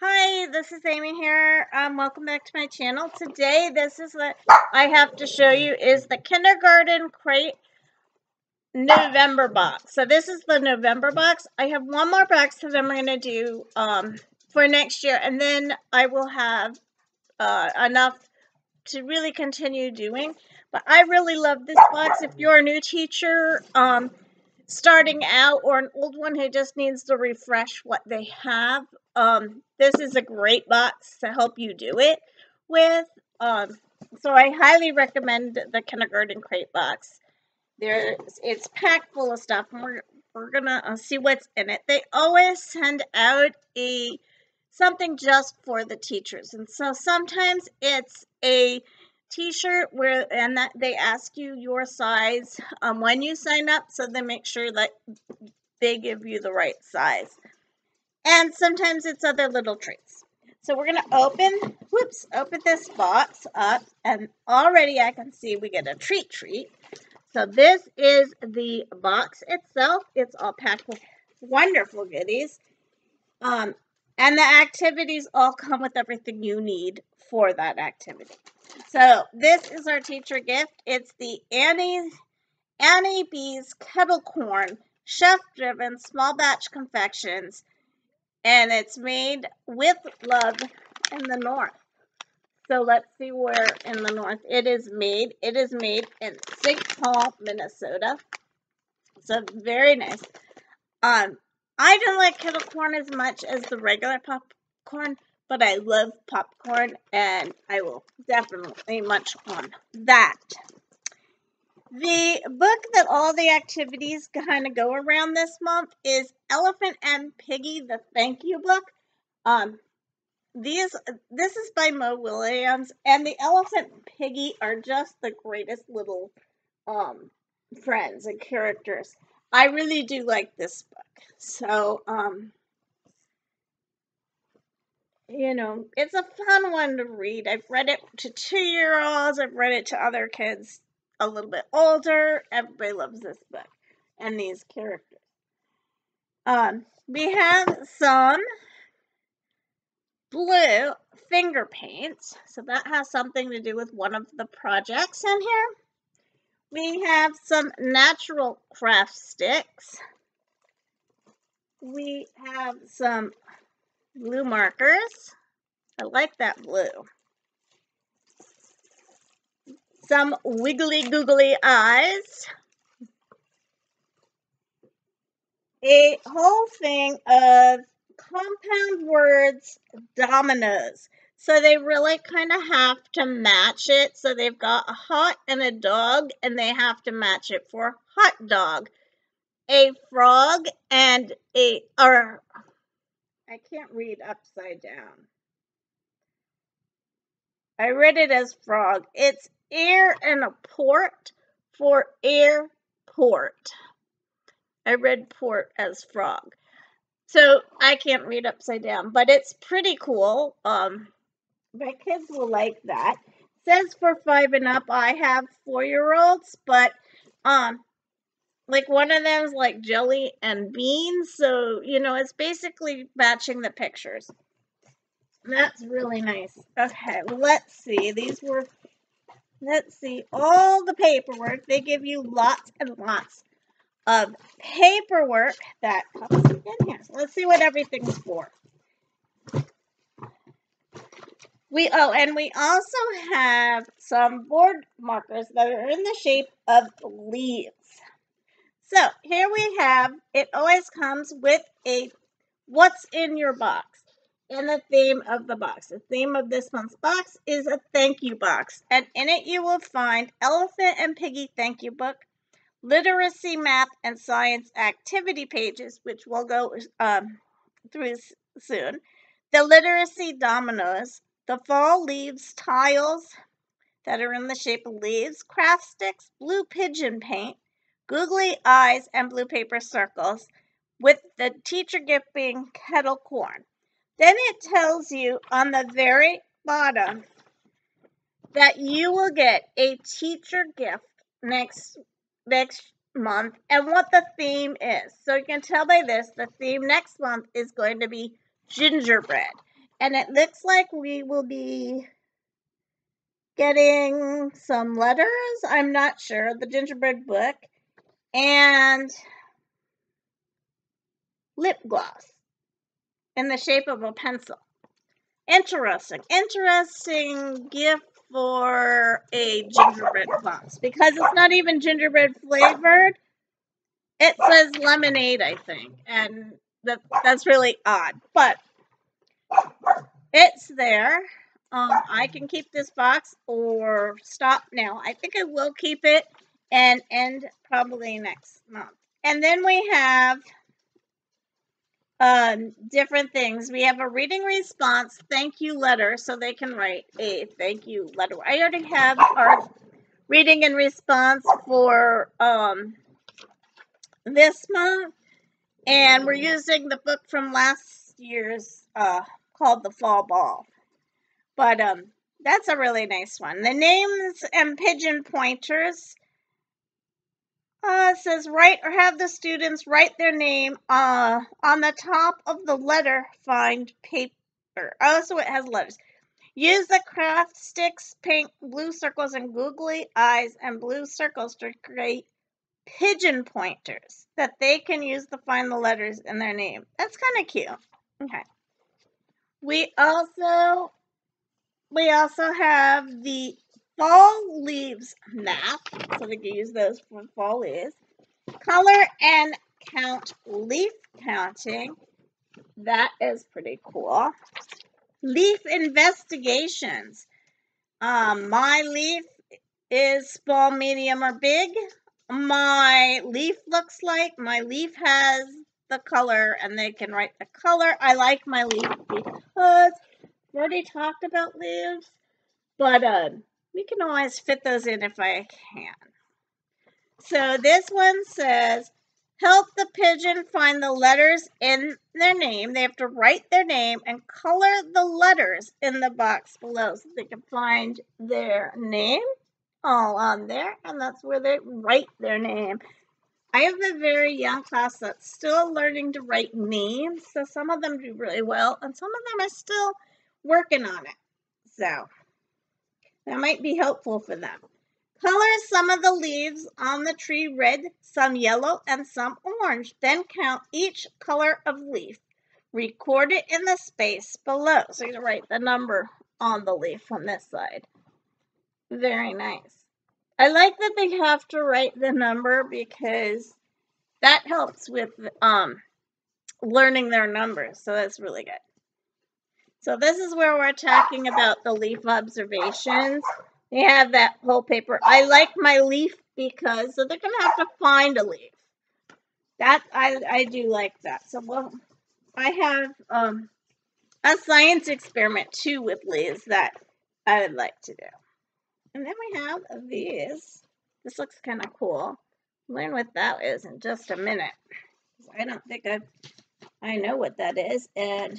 Hi, this is Amy here. Um, welcome back to my channel. Today, this is what I have to show you is the kindergarten crate November box. So this is the November box. I have one more box that I'm going to do um, for next year, and then I will have uh, enough to really continue doing. But I really love this box. If you're a new teacher, um, starting out or an old one who just needs to refresh what they have, um, this is a great box to help you do it with. Um, so I highly recommend the kindergarten crate box. There's, it's packed full of stuff, and we're we're gonna uh, see what's in it. They always send out a something just for the teachers, and so sometimes it's a t-shirt where and that they ask you your size um, when you sign up so they make sure that they give you the right size. And sometimes it's other little treats. So we're going to open whoops open this box up and already i can see we get a treat treat. So this is the box itself. It's all packed with wonderful goodies. Um, and the activities all come with everything you need for that activity so this is our teacher gift. It's the Annie Annie B's kettle corn, chef driven small batch confections, and it's made with love in the north. So let's see where in the north it is made. It is made in St. Paul, Minnesota. So very nice. Um, I don't like kettle corn as much as the regular popcorn, but I love popcorn and I will definitely munch on that. The book that all the activities kind of go around this month is Elephant and Piggie, the Thank You Book. Um, these this is by Mo Willems, and the Elephant and Piggie are just the greatest little um, friends and characters. I really do like this book. So, um, you know, it's a fun one to read. I've read it to two year olds, I've read it to other kids a little bit older. Everybody loves this book and these characters. Um, we have some blue finger paints, so that has something to do with one of the projects in here. We have some natural craft sticks. We have some blue markers. I like that blue. Some wiggly googly eyes. A whole thing of compound words dominoes. So they really kind of have to match it. So they've got a hot and a dog, and they have to match it for hot dog. A frog and a, or I can't read upside down. I read it as frog. It's air and a port for airport. I read port as frog. So I can't read upside down, but it's pretty cool. Um, my kids will like that. Says for five and up. I have four year olds, but um, like one of them is like jelly and beans. So, you know, it's basically matching the pictures. That's really nice. Okay, let's see. These were, let's see, all the paperwork. They give you lots and lots of paperwork that comes in here. Let's see what everything's for. We oh, and we also have some board markers that are in the shape of leaves. So here we have, it always comes with a what's in your box and the theme of the box. The theme of this month's box is a thank you box. And in it you will find Elephant and Piggie thank you book, literacy, math, and science activity pages, which we'll go um, through soon, the literacy dominoes, the fall leaves tiles that are in the shape of leaves, craft sticks, blue pigeon paint, googly eyes, and blue paper circles, with the teacher gift being kettle corn. Then it tells you on the very bottom that you will get a teacher gift next next month and what the theme is. So you can tell by this the theme next month is going to be gingerbread. And it looks like we will be getting some letters. I'm not sure. The gingerbread book and lip gloss in the shape of a pencil. Interesting. Interesting gift for a gingerbread box because it's not even gingerbread flavored. It says lemonade, I think, and that that's really odd, but it's there. Um, I can keep this box or stop now. I think I will keep it and end probably next month. And then we have um, different things. We have a reading response thank you letter, so they can write a thank you letter. I already have our reading and response for um, this month, and we're using the book from last year's uh, called The Fall Ball. But um, that's a really nice one. The names and pigeon pointers uh, says write or have the students write their name uh, on the top of the letter find paper. Oh, so it has letters. Use the craft sticks, paint blue circles and googly eyes and blue circles to create pigeon pointers that they can use to find the letters in their name. That's kind of cute. Okay. We also we also have the fall leaves map, so we can use those for fall leaves. Color and count leaf counting. That is pretty cool. Leaf investigations. Um, my leaf is small, medium, or big. My leaf looks like my leaf has the color, and they can write the color. I like my leaf because we already talked about leaves, but uh, we can always fit those in if I can. So this one says, help the pigeon find the letters in their name. They have to write their name and color the letters in the box below so they can find their name all on there. And that's where they write their name. I have a very young class that's still learning to write names. So some of them do really well and some of them are still working on it. So that might be helpful for them. Color some of the leaves on the tree red, some yellow, and some orange. Then count each color of leaf. Record it in the space below. So you write the number on the leaf on this side. Very nice. I like that they have to write the number because that helps with um, learning their numbers. So that's really good. So this is where we're talking about the leaf observations. They have that whole paper. I like my leaf because so they're going to have to find a leaf. That I, I do like that. So well, I have um, a science experiment too with leaves that I would like to do. And then we have these. This looks kind of cool. Learn what that is in just a minute. I don't think I I know what that is. And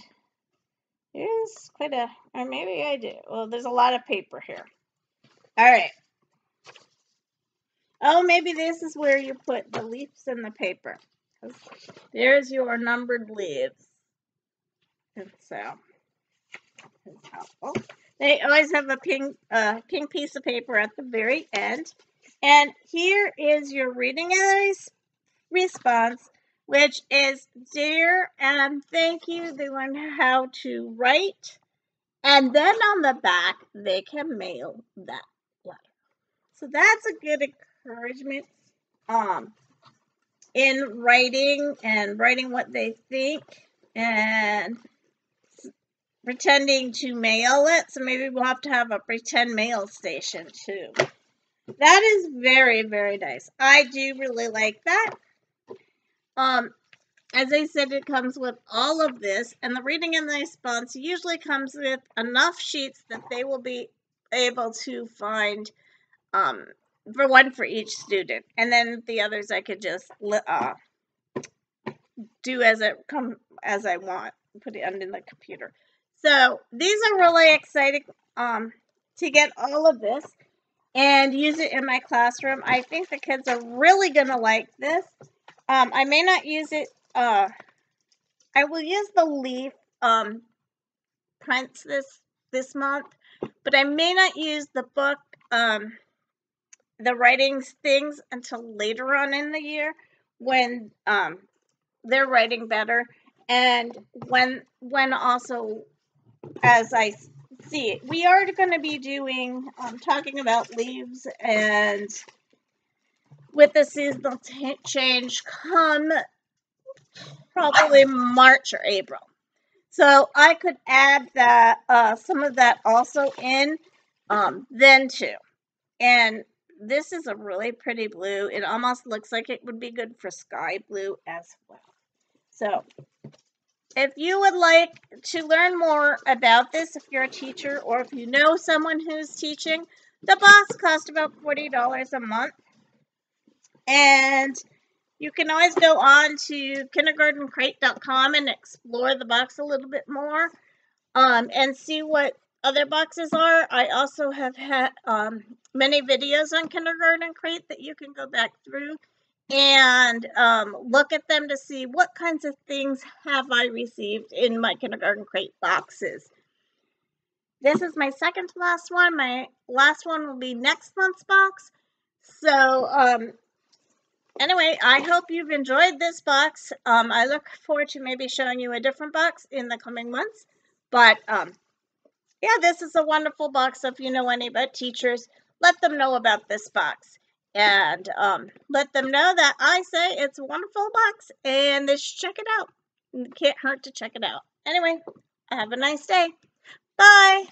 there's quite a, or maybe I do. Well, there's a lot of paper here. All right. Oh, maybe this is where you put the leaves in the paper. There's your numbered leaves. And so, They always have a pink, uh, pink piece of paper at the very end. And here is your reading and response which is dear and thank you. They learn how to write. And then on the back, they can mail that letter. So that's a good encouragement um, in writing and writing what they think and pretending to mail it. So maybe we'll have to have a pretend mail station too. That is very, very nice. I do really like that. Um, as I said, it comes with all of this, and the reading and the response usually comes with enough sheets that they will be able to find um, for one for each student, and then the others I could just uh, do as it come as I want, put it under the computer. So these are really exciting um, to get all of this and use it in my classroom. I think the kids are really going to like this. Um, I may not use it. Uh, I will use the leaf um, prints this this month, but I may not use the book, um, the writings things until later on in the year when um, they're writing better and when when also as I see it, we are going to be doing um, talking about leaves and with the seasonal change come probably March or April. So I could add that uh, some of that also in um, then too. And this is a really pretty blue. It almost looks like it would be good for sky blue as well. So if you would like to learn more about this, if you're a teacher or if you know someone who's teaching, the box costs about $40 a month. And you can always go on to kindergartencrate.com and explore the box a little bit more um, and see what other boxes are. I also have had um, many videos on Kindergarten Crate that you can go back through and um, look at them to see what kinds of things have I received in my Kindergarten Crate boxes. This is my second to last one. My last one will be next month's box. So, um, anyway, I hope you've enjoyed this box. Um, I look forward to maybe showing you a different box in the coming months. But, um, yeah, this is a wonderful box. So if you know any about teachers, let them know about this box. And um, let them know that I say it's a wonderful box and they should check it out. It can't hurt to check it out. Anyway, have a nice day. Bye.